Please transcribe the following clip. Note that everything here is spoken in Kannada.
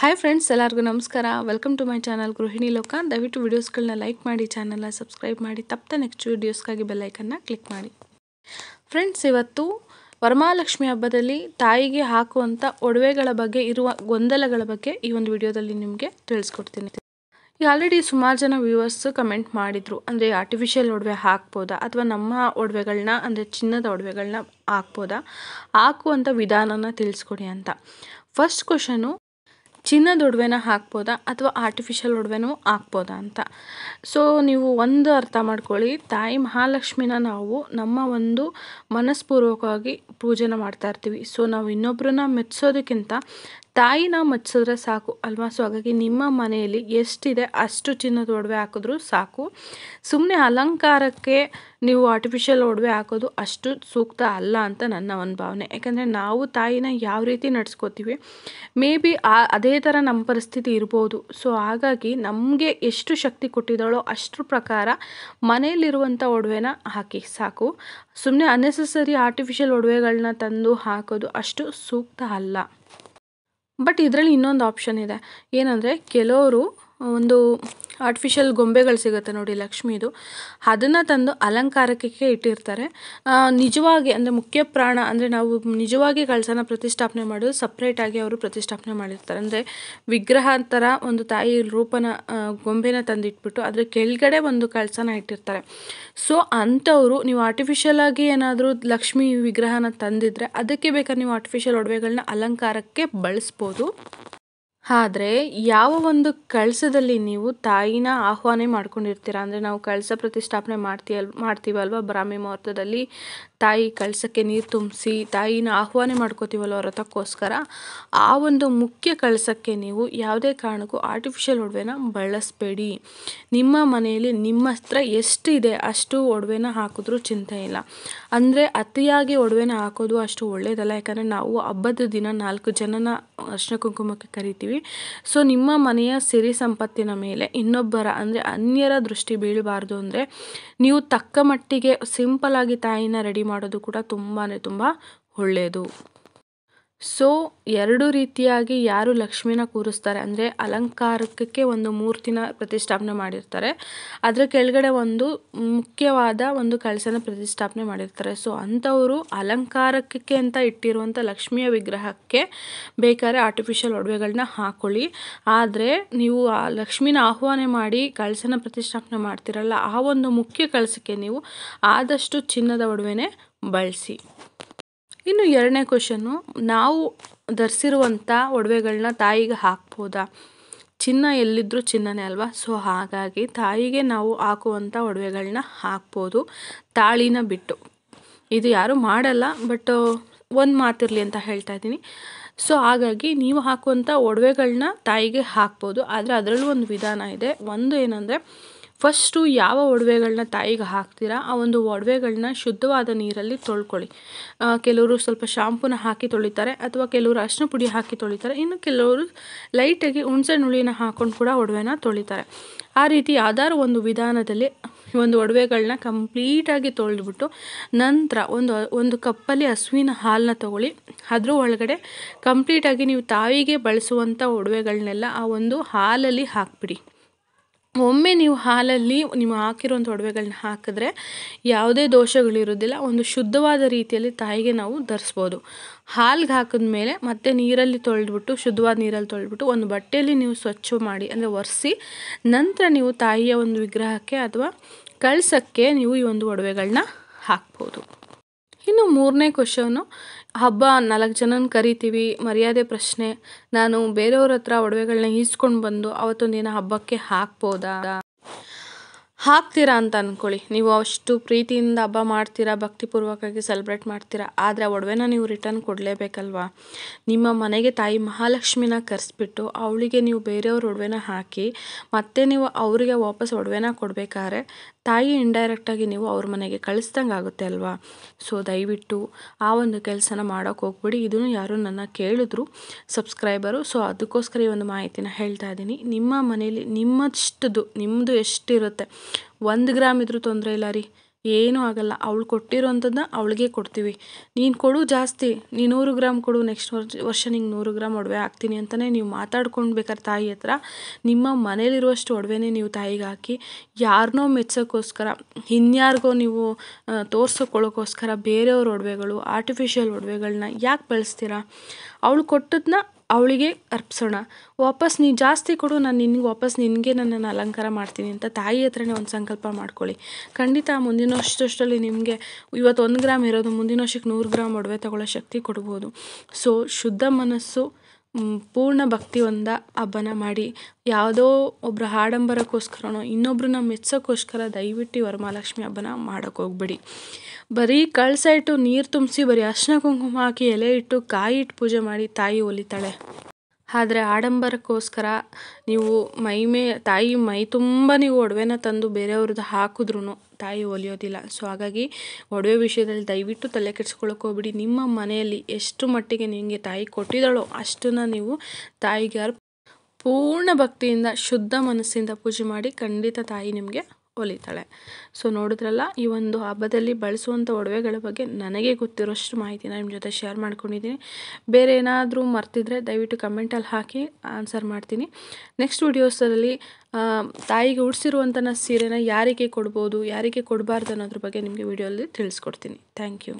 ಹಾಯ್ ಫ್ರೆಂಡ್ಸ್ ಎಲ್ಲರಿಗೂ ನಮಸ್ಕಾರ. ವೆಲ್ಕಮ್ ಟು ಮೈ ಚಾನಲ್ ಗೃಹಿಣಿ ಲೋಕ. ದಯವಿಟ್ಟು ವೀಡಿಯೋಸ್ಗಳನ್ನ ಲೈಕ್ ಮಾಡಿ ಚಾನಲ್ನ ಸಬ್ಸ್ಕ್ರೈಬ್ ಮಾಡಿ ತಪ್ಪದೆ ನೆಕ್ಸ್ಟ್ ವೀಡಿಯೋಸ್ಗಾಗಿ ಬೆಲ್ಲೈಕನ್ನ ಕ್ಲಿಕ್ ಮಾಡಿ. ಫ್ರೆಂಡ್ಸ್ ಇವತ್ತು ವರಮಹಾಲಕ್ಷ್ಮಿ ಹಬ್ಬದಲ್ಲಿ ತಾಯಿಗೆ ಹಾಕುವಂಥ ಒಡವೆಗಳ ಬಗ್ಗೆ, ಇರುವ ಗೊಂದಲಗಳ ಬಗ್ಗೆ ಈ ಒಂದು ವಿಡಿಯೋದಲ್ಲಿ ನಿಮಗೆ ತಿಳಿಸ್ಕೊಡ್ತೀನಿ. ಈಗ ಆಲ್ರೆಡಿ ಸುಮಾರು ಜನ ವ್ಯೂವರ್ಸ್ ಕಮೆಂಟ್ ಮಾಡಿದರು. ಅಂದರೆ ಆರ್ಟಿಫಿಷಿಯಲ್ ಒಡವೆ ಹಾಕ್ಬೋದಾ? ಅಥವಾ ನಮ್ಮ ಒಡವೆಗಳನ್ನ ಅಂದರೆ ಚಿನ್ನದ ಒಡವೆಗಳನ್ನ ಹಾಕ್ಬೋದಾ? ಹಾಕುವಂಥ ವಿಧಾನನ ತಿಳಿಸ್ಕೊಡಿ ಅಂತ. ಫಸ್ಟ್ ಕ್ವಶನು ಚಿನ್ನದ ಒಡವೆನ ಹಾಕ್ಬೋದಾ ಅಥವಾ ಆರ್ಟಿಫಿಷಿಯಲ್ ಒಡವೆನೂ ಹಾಕ್ಬೋದಾ ಅಂತ? ಸೊ ನೀವು ಒಂದು ಅರ್ಥ ಮಾಡ್ಕೊಳ್ಳಿ. ತಾಯಿ ಮಹಾಲಕ್ಷ್ಮಿನ ನಾವು ನಮ್ಮ ಒಂದು ಮನಸ್ಪೂರ್ವಕವಾಗಿ ಪೂಜೆನ ಮಾಡ್ತಾ ಇರ್ತೀವಿ. ಸೊ ನಾವು ಇನ್ನೊಬ್ಬರನ್ನ ಮೆಚ್ಚಿಸೋದಕ್ಕಿಂತ ತಾಯಿನ ಮಚ್ಚಿದ್ರೆ ಸಾಕು. ಅಲ್ವಾ? ಸೊ ಹಾಗಾಗಿ ನಿಮ್ಮ ಮನೆಯಲ್ಲಿ ಎಷ್ಟಿದೆ ಅಷ್ಟು ಚಿನ್ನದ ಒಡವೆ ಹಾಕಿದ್ರೂ ಸಾಕು. ಸುಮ್ಮನೆ ಅಲಂಕಾರಕ್ಕೆ ನೀವು ಆರ್ಟಿಫಿಷಿಯಲ್ ಒಡವೆ ಹಾಕೋದು ಅಷ್ಟು ಸೂಕ್ತ ಅಲ್ಲ ಅಂತ ನನ್ನ ಒಂದು ಭಾವನೆ ಯಾಕಂದರೆ ನಾವು ತಾಯಿನ ಯಾವ ರೀತಿ ನಡ್ಸ್ಕೋತೀವಿ, ಮೇ ಬಿ ಆ, ಅದೇ ಥರ ನಮ್ಮ ಪರಿಸ್ಥಿತಿ ಇರ್ಬೋದು. ಸೊ ಹಾಗಾಗಿ ನಮಗೆ ಎಷ್ಟು ಶಕ್ತಿ ಕೊಟ್ಟಿದ್ದಾಳೋ ಅಷ್ಟ್ರ ಪ್ರಕಾರ ಮನೆಯಲ್ಲಿರುವಂಥ ಒಡವೆನ ಹಾಕಿ ಸಾಕು. ಸುಮ್ಮನೆ ಅನ್ನೆಸೆಸರಿ ಆರ್ಟಿಫಿಷಿಯಲ್ ಒಡವೆಗಳನ್ನ ತಂದು ಹಾಕೋದು ಅಷ್ಟು ಸೂಕ್ತ ಅಲ್ಲ. ಬಟ್ ಇದರಲ್ಲಿ ಇನ್ನೊಂದು ಆಪ್ಷನ್ ಇದೆ. ಏನಂದರೆ ಕೆಲವರು ಒಂದು ಆರ್ಟಿಫಿಷಿಯಲ್ ಗೊಂಬೆಗಳು ಸಿಗುತ್ತೆ ನೋಡಿ ಲಕ್ಷ್ಮೀದು ಅದನ್ನು ತಂದು ಅಲಂಕಾರಕ್ಕೆ ಇಟ್ಟಿರ್ತಾರೆ. ನಿಜವಾಗಿ ಅಂದರೆ ಮುಖ್ಯ ಪ್ರಾಣ ಅಂದರೆ ನಾವು ನಿಜವಾಗಿ ಕಳಸನ ಪ್ರತಿಷ್ಠಾಪನೆ ಮಾಡೋದು ಸಪ್ರೇಟಾಗಿ ಅವರು ಪ್ರತಿಷ್ಠಾಪನೆ ಮಾಡಿರ್ತಾರೆ. ಅಂದರೆ ವಿಗ್ರಹ ಥರ ಒಂದು ತಾಯಿ ರೂಪನ ಗೊಂಬೆನ ತಂದಿಟ್ಬಿಟ್ಟು ಅದರ ಕೆಳಗಡೆ ಒಂದು ಕಳಸನ ಇಟ್ಟಿರ್ತಾರೆ. ಸೊ ಅಂಥವರು ನೀವು ಆರ್ಟಿಫಿಷಿಯಲ್ ಆಗಿ ಏನಾದರೂ ಲಕ್ಷ್ಮಿ ವಿಗ್ರಹನ ತಂದಿದ್ರೆ ಅದಕ್ಕೆ ಬೇಕಾದ್ರೆ ನೀವು ಆರ್ಟಿಫಿಷಿಯಲ್ ಒಡವೆಗಳನ್ನ ಅಲಂಕಾರಕ್ಕೆ ಬಳಸ್ಬೋದು. ಆದರೆ ಯಾವ ಒಂದು ಕಳಸದಲ್ಲಿ ನೀವು ತಾಯಿನ ಆಹ್ವಾನ ಮಾಡ್ಕೊಂಡಿರ್ತೀರ? ಅಂದರೆ ನಾವು ಕಳಸ ಪ್ರತಿಷ್ಠಾಪನೆ ಮಾಡ್ತೀಯಲ್, ಮಾಡ್ತೀವಲ್ವ? ಬ್ರಾಹ್ಮಿ ಮುಹೂರ್ತದಲ್ಲಿ ತಾಯಿ ಕಳಸಕ್ಕೆ ನೀರು ತುಂಬಿಸಿ ತಾಯಿನ ಆಹ್ವಾನ ಮಾಡ್ಕೋತೀವಲ್ಲ ವ್ರತಕ್ಕೋಸ್ಕರ ಆ ಒಂದು ಮುಖ್ಯ ಕಳಸಕ್ಕೆ ನೀವು ಯಾವುದೇ ಕಾರಣಕ್ಕೂ ಆರ್ಟಿಫಿಷಿಯಲ್ ಒಡವೆನ ಬಳಸಬೇಡಿ. ನಿಮ್ಮ ಮನೆಯಲ್ಲಿ ನಿಮ್ಮ ಹತ್ರ ಎಷ್ಟಿದೆ ಅಷ್ಟು ಒಡವೆನ ಹಾಕಿದ್ರೂ ಚಿಂತೆ ಇಲ್ಲ. ಅಂದರೆ ಅತಿಯಾಗಿ ಒಡವೆನ ಹಾಕೋದು ಅಷ್ಟು ಒಳ್ಳೆಯದಲ್ಲ ಯಾಕಂದರೆ ನಾವು ಹಬ್ಬದ ದಿನ ನಾಲ್ಕು ಜನನ ಅರ್ಶಿನ ಕುಂಕುಮಕ್ಕೆ ಕರಿತೀವಿ. ಸೊ ನಿಮ್ಮ ಮನೆಯ ಸಿರಿ ಸಂಪತ್ತಿನ ಮೇಲೆ ಇನ್ನೊಬ್ಬರ ಅಂದರೆ ಅನ್ಯರ ದೃಷ್ಟಿ ಬೀಳಬಾರ್ದು ಅಂದರೆ ನೀವು ತಕ್ಕ ಮಟ್ಟಿಗೆ ಸಿಂಪಲ್ ಆಗಿ ತಾಯಿನ ರೆಡಿ ಮಾಡೋದು ಕೂಡ ತುಂಬಾ ತುಂಬ ಒಳ್ಳೆಯದು ಸೊ, ಎರಡು ರೀತಿಯಾಗಿ ಯಾರು ಲಕ್ಷ್ಮಿನ ಕೂರಿಸ್ತಾರೆ ಅಂದರೆ ಅಲಂಕಾರಕ್ಕೆ ಒಂದು ಮೂರ್ತಿನ ಪ್ರತಿಷ್ಠಾಪನೆ ಮಾಡಿರ್ತಾರೆ. ಅದರ ಕೆಳಗಡೆ ಒಂದು ಮುಖ್ಯವಾದ ಒಂದು ಕಳಸನ ಪ್ರತಿಷ್ಠಾಪನೆ ಮಾಡಿರ್ತಾರೆ. ಸೊ, ಅಂಥವರು ಅಲಂಕಾರಕ್ಕೆ ಅಂತ ಇಟ್ಟಿರುವಂಥ ಲಕ್ಷ್ಮಿಯ ವಿಗ್ರಹಕ್ಕೆ ಬೇಕಾದ್ರೆ ಆರ್ಟಿಫಿಷಿಯಲ್ ಒಡವೆಗಳನ್ನ ಹಾಕೊಳ್ಳಿ. ಆದರೆ, ನೀವು ಆ ಲಕ್ಷ್ಮಿನ ಆಹ್ವಾನ ಮಾಡಿ ಕಳಸನ ಪ್ರತಿಷ್ಠಾಪನೆ ಮಾಡ್ತಿರಲ್ಲ, ಆ ಒಂದು ಮುಖ್ಯ ಕಳಸಕ್ಕೆ ನೀವು ಆದಷ್ಟು ಚಿನ್ನದ ಒಡವೆನೇ ಬಳಸಿ. ಇನ್ನು ಎರಡನೇ ಕ್ವಶನ್ನು ನಾವು ಧರಿಸಿರುವಂಥ ಒಡವೆಗಳನ್ನ ತಾಯಿಗೆ ಹಾಕ್ಬೋದಾ? ಚಿನ್ನ ಎಲ್ಲಿದ್ದರೂ ಚಿನ್ನನೇ ಅಲ್ವಾ? ಸೊ ಹಾಗಾಗಿ ತಾಯಿಗೆ ನಾವು ಹಾಕುವಂಥ ಒಡವೆಗಳನ್ನ ಹಾಕ್ಬೋದು, ತಾಳಿನ ಬಿಟ್ಟು. ಇದು ಯಾರೂ ಮಾಡಲ್ಲ ಬಟ್ ಒಂದು ಮಾತಿರಲಿ ಅಂತ ಹೇಳ್ತಾ ಇದ್ದೀನಿ. ಸೊ ಹಾಗಾಗಿ ನೀವು ಹಾಕುವಂಥ ಒಡವೆಗಳನ್ನ ತಾಯಿಗೆ ಹಾಕ್ಬೋದು, ಆದರೆ ಅದರಲ್ಲೂ ಒಂದು ವಿಧಾನ ಇದೆ. ಒಂದು ಏನಂದರೆ ಫಸ್ಟು ಯಾವ ಒಡವೆಗಳನ್ನ ತಾಯಿಗೆ ಹಾಕ್ತೀರಾ, ಆ ಒಂದು ಒಡವೆಗಳನ್ನ ಶುದ್ಧವಾದ ನೀರಲ್ಲಿ ತೊಳ್ಕೊಳ್ಳಿ. ಕೆಲವರು ಸ್ವಲ್ಪ ಶಾಂಪೂನ ಹಾಕಿ ತೊಳಿತಾರೆ, ಅಥವಾ ಕೆಲವರು ಅರಿಶಿನ ಪುಡಿ ಹಾಕಿ ತೊಳಿತಾರೆ, ಇನ್ನು ಕೆಲವರು ಲೈಟಾಗಿ ಹುಣಸೆ ನುಳಿನ ಹಾಕೊಂಡು ಕೂಡ ಒಡವೆನ ತೊಳಿತಾರೆ. ಆ ರೀತಿ ಯಾವ್ದಾದ್ರು ಒಂದು ವಿಧಾನದಲ್ಲಿ ಒಂದು ಒಡವೆಗಳನ್ನ ಕಂಪ್ಲೀಟಾಗಿ ತೊಳೆದ್ಬಿಟ್ಟು ನಂತರ ಒಂದು ಒಂದು ಕಪ್ಪಲ್ಲಿ ಹಸುವಿನ ಹಾಲನ್ನ ತೊಗೊಳ್ಳಿ. ಅದ್ರ ಒಳಗಡೆ ಕಂಪ್ಲೀಟಾಗಿ ನೀವು ತಾಯಿಗೆ ಬಳಸುವಂಥ ಒಡವೆಗಳನ್ನೆಲ್ಲ ಆ ಒಂದು ಹಾಲಲ್ಲಿ ಹಾಕ್ಬಿಡಿ. ಒಮ್ಮೆ ನೀವು ಹಾಲಲ್ಲಿ ನೀವು ಹಾಕಿರೋಂಥ ಒಡವೆಗಳನ್ನ ಹಾಕಿದ್ರೆ ಯಾವುದೇ ದೋಷಗಳಿರೋದಿಲ್ಲ ಒಂದು ಶುದ್ಧವಾದ ರೀತಿಯಲ್ಲಿ ತಾಯಿಗೆ ನಾವು ಧರಿಸ್ಬೋದು. ಹಾಲ್ಗೆ ಹಾಕಿದ್ಮೇಲೆ ಮತ್ತೆ ನೀರಲ್ಲಿ ತೊಳೆದ್ಬಿಟ್ಟು, ಶುದ್ಧವಾದ ನೀರಲ್ಲಿ ತೊಳೆದ್ಬಿಟ್ಟು ಒಂದು ಬಟ್ಟೆಯಲ್ಲಿ ನೀವು ಸ್ವಚ್ಛ ಮಾಡಿ ಅಂದರೆ ಒರೆಸಿ ನಂತರ ನೀವು ತಾಯಿಯ ಒಂದು ವಿಗ್ರಹಕ್ಕೆ ಅಥವಾ ಕಳಸಕ್ಕೆ ನೀವು ಈ ಒಂದು ಒಡವೆಗಳನ್ನ ಹಾಕ್ಬೋದು. ಇನ್ನು ಮೂರನೇ ಕ್ವಶನು ಹಬ್ಬ ನಾಲ್ಕು ಜನನ ಕರಿತೀವಿ, ಮರ್ಯಾದೆ ಪ್ರಶ್ನೆ. ನಾನು ಬೇರೆಯವ್ರ ಹತ್ರ ಒಡವೆಗಳನ್ನ ಈಸ್ಕೊಂಡು ಬಂದು ಅವತ್ತೊಂದು ದಿನ ಹಬ್ಬಕ್ಕೆ ಹಾಕ್ಬೋದಾ? ಹಾಕ್ತೀರಾ ಅಂತ ಅಂದ್ಕೊಳ್ಳಿ ನೀವು ಅಷ್ಟು ಪ್ರೀತಿಯಿಂದ ಹಬ್ಬ ಮಾಡ್ತೀರಾ, ಭಕ್ತಿಪೂರ್ವಕವಾಗಿ ಸೆಲೆಬ್ರೇಟ್ ಮಾಡ್ತೀರಾ, ಆದರೆ ಒಡವೆನ ನೀವು ರಿಟರ್ನ್ ಕೊಡಲೇಬೇಕಲ್ವಾ? ನಿಮ್ಮ ಮನೆಗೆ ತಾಯಿ ಮಹಾಲಕ್ಷ್ಮಿನ ಕರೆಸ್ಬಿಟ್ಟು ಅವಳಿಗೆ ನೀವು ಬೇರೆಯವ್ರ ಒಡವೆನ ಹಾಕಿ ಮತ್ತೆ ನೀವು ಅವರಿಗೆ ವಾಪಸ್ ಒಡವೆನ ಕೊಡಬೇಕಾದ್ರೆ ತಾಯಿ ಇಂಡೈರೆಕ್ಟಾಗಿ ನೀವು ಅವ್ರ ಮನೆಗೆ ಕಳಿಸ್ದಂಗೆ ಆಗುತ್ತೆ ಅಲ್ವಾ? ಸೊ ದಯವಿಟ್ಟು ಆ ಒಂದು ಕೆಲಸನ ಮಾಡೋಕೆ ಹೋಗ್ಬಿಡಿ. ಇದನ್ನು ಯಾರು ನನ್ನ ಕೇಳಿದ್ರು ಸಬ್ಸ್ಕ್ರೈಬರು ಸೊ ಅದಕ್ಕೋಸ್ಕರ ಈ ಒಂದು ಮಾಹಿತಿನ ಹೇಳ್ತಾ ಇದ್ದೀನಿ. ನಿಮ್ಮ ಮನೇಲಿ ನಿಮ್ಮಷ್ಟದು ನಿಮ್ಮದು ಎಷ್ಟಿರುತ್ತೆ? ಒಂದು ಗ್ರಾಮ್ ಇದ್ರೂ ತೊಂದರೆ ಇಲ್ಲ ರೀ. ಏನೂ ಆಗಲ್ಲ. ಅವಳು ಕೊಟ್ಟಿರೋಂಥದ್ದನ್ನ ಅವಳಿಗೆ ಕೊಡ್ತೀವಿ. ನೀನು ಕೊಡು ಜಾಸ್ತಿ. ನೀನು ನೂರು ಗ್ರಾಮ್ ಕೊಡು, ನೆಕ್ಸ್ಟ್ ವರ್ಷ ವರ್ಷ ನಿಂಗೆ ನೂರು ಗ್ರಾಮ್ ಒಡವೆ ಹಾಕ್ತೀನಿ ಅಂತಲೇ ನೀವು ಮಾತಾಡ್ಕೊಂಡು ಬೇಕಾದ್ರೆ ತಾಯಿ ಹತ್ರ ನಿಮ್ಮ ಮನೇಲಿರುವಷ್ಟು ಒಡವೆನೇ ನೀವು ತಾಯಿಗೆ ಹಾಕಿ ಯಾರನ್ನೋ ಮೆಚ್ಚೋಕ್ಕೋಸ್ಕರ ಇನ್ಯಾರಿಗೋ ನೀವು ತೋರಿಸ್ಕೊಳ್ಳೋಕ್ಕೋಸ್ಕರ ಬೇರೆಯವ್ರ ಒಡವೆಗಳು ಆರ್ಟಿಫಿಷಿಯಲ್ ಒಡವೆಗಳನ್ನ ಯಾಕೆ ಬಳಸ್ತೀರಾ? ಅವಳು ಕೊಟ್ಟದನ್ನ ಅವಳಿಗೆ ಅರ್ಪಿಸೋಣ. ವಾಪಸ್ ನೀ ಜಾಸ್ತಿ ಕೊಡು, ನಾನು ನಿನಗೆ ವಾಪಸ್ ನಿನಗೆ ನನ್ನನ್ನು ಅಲಂಕಾರ ಮಾಡ್ತೀನಿ ಅಂತ ತಾಯಿ ಹತ್ರನೇ ಒಂದು ಸಂಕಲ್ಪ ಮಾಡ್ಕೊಳ್ಳಿ. ಖಂಡಿತ ಮುಂದಿನ ವರ್ಷದಷ್ಟರಲ್ಲಿ ನಿಮಗೆ ಇವತ್ತು ಒಂದು ಗ್ರಾಮ್ ಇರೋದು, ಮುಂದಿನ ವರ್ಷಕ್ಕೆ ನೂರು ಗ್ರಾಮ್ ಒಡವೆ ತಗೊಳ್ಳೋ ಶಕ್ತಿ ಕೊಡ್ಬೋದು. ಸೊ ಶುದ್ಧ ಮನಸ್ಸು ಪೂರ್ಣ ಭಕ್ತಿಯಿಂದ ಹಬ್ಬನ ಮಾಡಿ. ಯಾವುದೋ ಒಬ್ಬರ ಆಡಂಬರಕ್ಕೋಸ್ಕರನೋ ಇನ್ನೊಬ್ಬರನ್ನ ಮೆಚ್ಚೋಕ್ಕೋಸ್ಕರ ದಯವಿಟ್ಟು ವರಮಹಾಲಕ್ಷ್ಮಿ ಹಬ್ಬನ ಮಾಡೋಕ್ಕೆ ಹೋಗ್ಬೇಡಿ. ಬರೀ ಕಳಸ ಇಟ್ಟು ನೀರು ತುಂಬಿಸಿ ಬರೀ ಅರ್ಶಿನ ಕುಂಕುಮ ಹಾಕಿ ಎಲೆ ಇಟ್ಟು, ಕಾಯಿ ಇಟ್ಟು ಪೂಜೆ ಮಾಡಿ ತಾಯಿ ಒಲಿತಾಳೆ. ಆದರೆ ಆಡಂಬರಕ್ಕೋಸ್ಕರ ನೀವು ಮೈ ಮೇ, ತಾಯಿ ಮೈ ತುಂಬ ನೀವು ಒಡವೆನ ತಂದು ಬೇರೆಯವ್ರದ್ದು ಹಾಕಿದ್ರೂ ತಾಯಿ ಒಲಿಯೋದಿಲ್ಲ. ಸೊ ಹಾಗಾಗಿ ಒಡವೆ ವಿಷಯದಲ್ಲಿ ದಯವಿಟ್ಟು ತಲೆ ಕೆಡಿಸ್ಕೊಳ್ಳೋಕೆ ಹೋಗ್ಬಿಡಿ. ನಿಮ್ಮ ಮನೆಯಲ್ಲಿ ಎಷ್ಟು ಮಟ್ಟಿಗೆ ನಿಮಗೆ ತಾಯಿ ಕೊಟ್ಟಿದ್ದಾಳೋ ಅಷ್ಟನ್ನು ನೀವು ತಾಯಿಗೆ ಪೂರ್ಣ ಭಕ್ತಿಯಿಂದ, ಶುದ್ಧ ಮನಸ್ಸಿಂದ ಪೂಜೆ ಮಾಡಿ ಖಂಡಿತ ತಾಯಿ ನಿಮಗೆ ಒಲಿತಾಳೆ. ಸೊ ನೋಡಿದ್ರಲ್ಲ, ಈ ಒಂದು ಹಬ್ಬದಲ್ಲಿ ಬಳಸುವಂಥ ಒಡವೆಗಳ ಬಗ್ಗೆ ನನಗೆ ಗೊತ್ತಿರೋಷ್ಟು ಮಾಹಿತಿನ ನಿಮ್ಮ ಜೊತೆ ಶೇರ್ ಮಾಡ್ಕೊಂಡಿದ್ದೀನಿ. ಬೇರೆ ಏನಾದರೂ ಮರ್ತಿದ್ರೆ ದಯವಿಟ್ಟು ಕಮೆಂಟಲ್ಲಿ ಹಾಕಿ ಆನ್ಸರ್ ಮಾಡ್ತೀನಿ. ನೆಕ್ಸ್ಟ್ ವಿಡಿಯೋಸಲ್ಲಿ ತಾಯಿಗೆ ಉಡಿಸಿರುವಂಥ ಸೀರೆನ ಯಾರಿಗೆ ಕೊಡ್ಬೋದು, ಯಾರಿಗೆ ಕೊಡಬಾರ್ದು ಅನ್ನೋದ್ರ ಬಗ್ಗೆ ನಿಮಗೆ ವಿಡಿಯೋಲ್ಲಿ ತಿಳಿಸ್ಕೊಡ್ತೀನಿ. Thank you